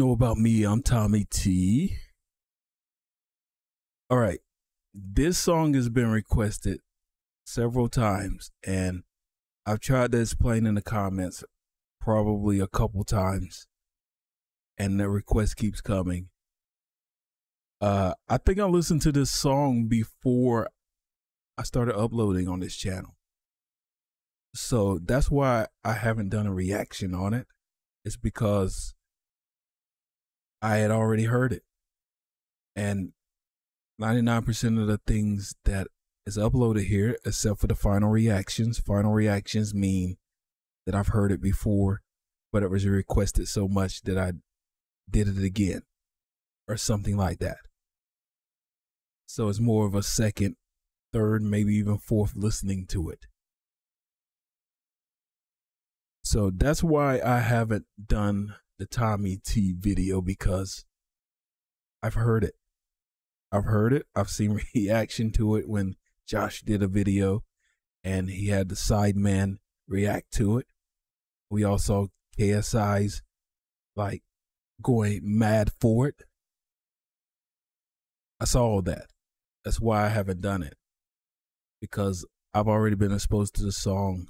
know about me. I'm Tommy T. All right. This song has been requested several times, and I've tried to explain in the comments probably a couple times, and the request keeps coming. Uh, I think I listened to this song before I started uploading on this channel. So that's why I haven't done a reaction on it. It's because I had already heard it. And 99% of the things that is uploaded here, except for the final reactions, final reactions mean that I've heard it before, but it was requested so much that I did it again or something like that. So it's more of a second, third, maybe even fourth listening to it. So that's why I haven't done the Tommy T video because I've heard it. I've heard it. I've seen reaction to it when Josh did a video and he had the Sidemen react to it. We all saw KSI's like going mad for it. I saw all that. That's why I haven't done it. Because I've already been exposed to the song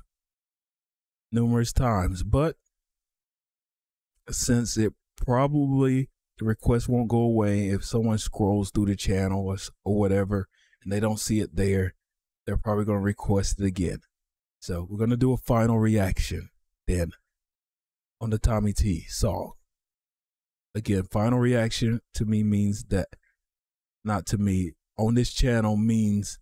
numerous times. But since it probably the request won't go away if someone scrolls through the channel or, or whatever and they don't see it there they're probably going to request it again. So we're going to do a final reaction then on the tommy t song. Again final reaction to me means that not to me on this channel means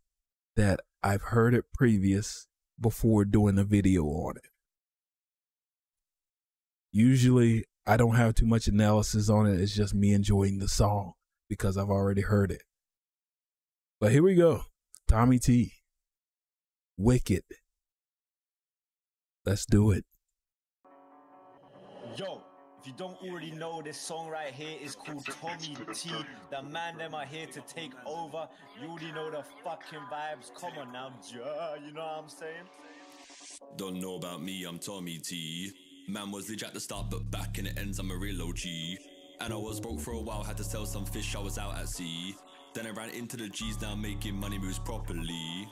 that i've heard it previous before doing a video on it. Usually I don't have too much analysis on it. It's just me enjoying the song because I've already heard it. But here we go. Tommy T. Wiked. Let's do it. Yo, if you don't already know, this song right here is called Tommy T. The man them are here to take over. You already know the fucking vibes. Come on now, you know what I'm saying? Don't know about me, I'm Tommy T. Man was legit at the start, but back in the ends, I'm a real OG. And I was broke for a while, had to sell some fish, I was out at sea. Then I ran into the G's, now making money moves properly.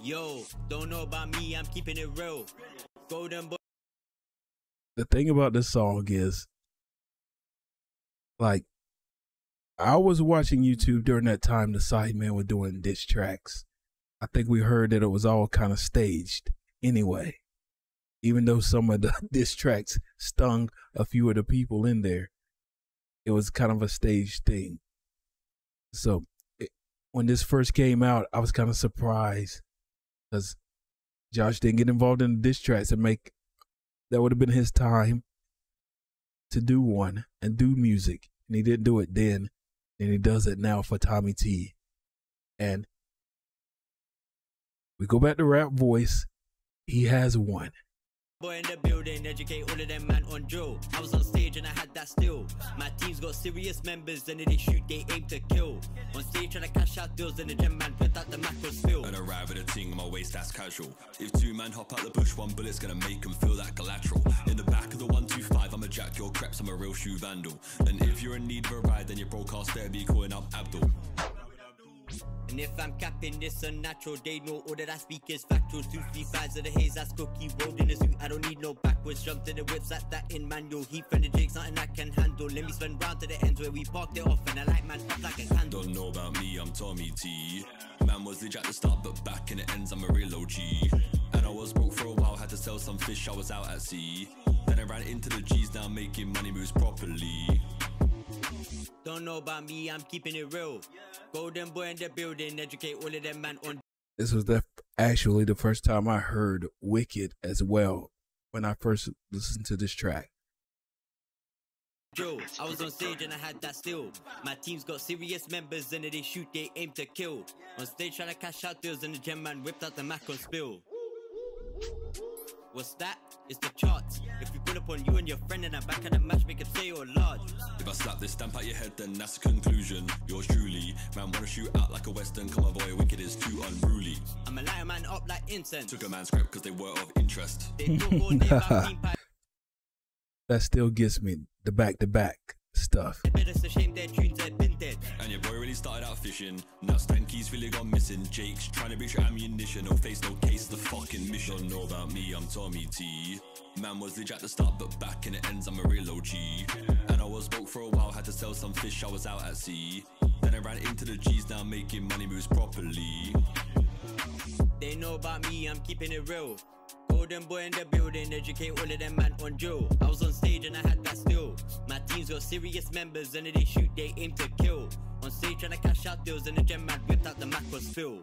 Yo, don't know about me, I'm keeping it real. Golden boy. The thing about this song is, like, I was watching YouTube during that time the Sidemen were doing diss tracks. I think we heard that it was all kind of staged anyway even though some of the diss tracks stung a few of the people in there, it was kind of a staged thing. So it, when this first came out, I was kind of surprised because Josh didn't get involved in the diss tracks and make that would have been his time to do one and do music, and he didn't do it then, and he does it now for Tommy T. And we go back to rap voice. He has one. Boy in the building, educate all of them man on drill. I was on stage and I had that still. My team's got serious members and they shoot, they aim to kill. On stage trying to cash out deals and the gem man put out the macro spill. And arrive at a ting my waist, that's casual. If two men hop out the bush, one bullet's gonna make them feel that collateral. In the back of the 125, I'm a jack your creps, I'm a real shoe vandal. And if you're in need of a ride, then your broadcast there be calling up Abdul. And if I'm capping this unnatural, they know all that I speak is factual. Two, three sides of the haze, that's cookie rolled in the suit. I don't need no backwards. Jump to the whips like that in manual. Heat from the jigs, nothing I can handle. Let me spin round to the ends where we parked it off, and I like man up like a candle. Don't know about me, I'm Tommy T. Man was legit at the start, but back in the ends, I'm a real OG. And I was broke for a while, had to sell some fish, I was out at sea. Then I ran into the G's, now making money moves properly. Don't know about me, I'm keeping it real. Golden boy in the building, educate all of them man on. This was the actually the first time I heard Wiked as well when I first listened to this track. Joe, I was on stage and I had that still. My team's got serious members and they shoot, they aim to kill. On stage trying to cash out deals and the gem man whipped out the Mac on spill. What's that? It's the charts. If pull up on you and your friend and I'm back at the match, make it say or large. If I slap this stamp out your head, then that's the conclusion. Yours truly, man, wanna shoot out like a western. Come on, boy, Wiked is too unruly. I'm a light man up like incense. Took a man's script because they were of interest. They talk all day about green pie. That still gets me the back to back. stuff. Started out fishing. Now Stanky's really gone missing. Jake's trying to reach ammunition. No face, no case, the fucking mission. Don't know about me, I'm Tommy T. Man was legit at the start, but back in the ends, I'm a real OG. And I was broke for a while, had to sell some fish, I was out at sea. Then I ran into the G's, now making money moves properly. They know about me, I'm keeping it real. Boy in the building, educate all of them man on. I was on stage and I had that still. My team's got serious members and if they shoot, they aim to kill. On stage trying to cash out deals and the gem man whipped out the Mac was Phil.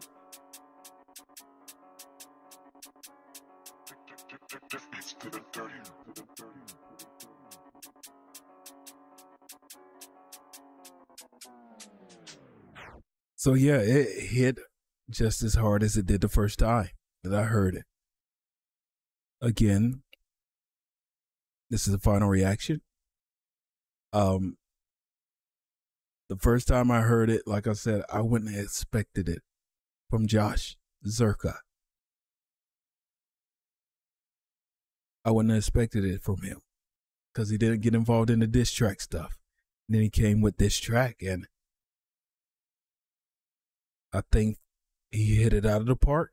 So yeah, it hit just as hard as it did the first time that I heard it. Again, this is the final reaction. Um the first time I heard it, like I said, I wouldn't have expected it from Josh Zerkaa. I wouldn't have expected it from him because he didn't get involved in the diss track stuff. And then he came with this track, and I think he hit it out of the park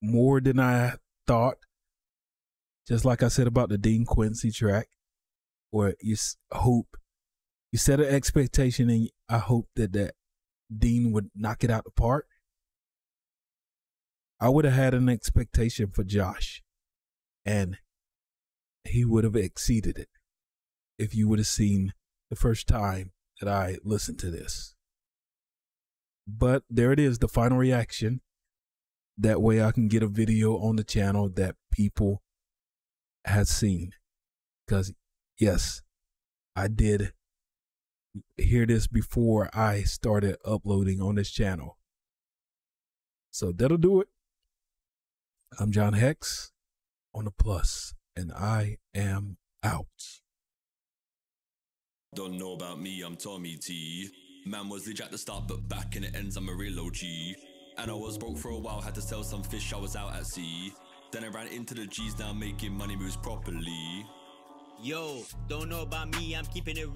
more than I thought. Just like I said about the Dean Quincy track, where you hope you set an expectation, and I hope that that Dean would knock it out the park. I would have had an expectation for Josh, and he would have exceeded it if you would have seen the first time that I listened to this. But there it is, the final reaction. That way I can get a video on the channel that people have seen. Because, yes, I did hear this before I started uploading on this channel. So that'll do it. I'm John Hexx on the plus, and I am out. Don't know about me, I'm Tommy T. Man was legit at the start, but back in the ends, I'm a real OG. And I was broke for a while, had to sell some fish, I was out at sea. Then I ran into the G's, now making money moves properly. Yo, don't know about me, I'm keeping it real.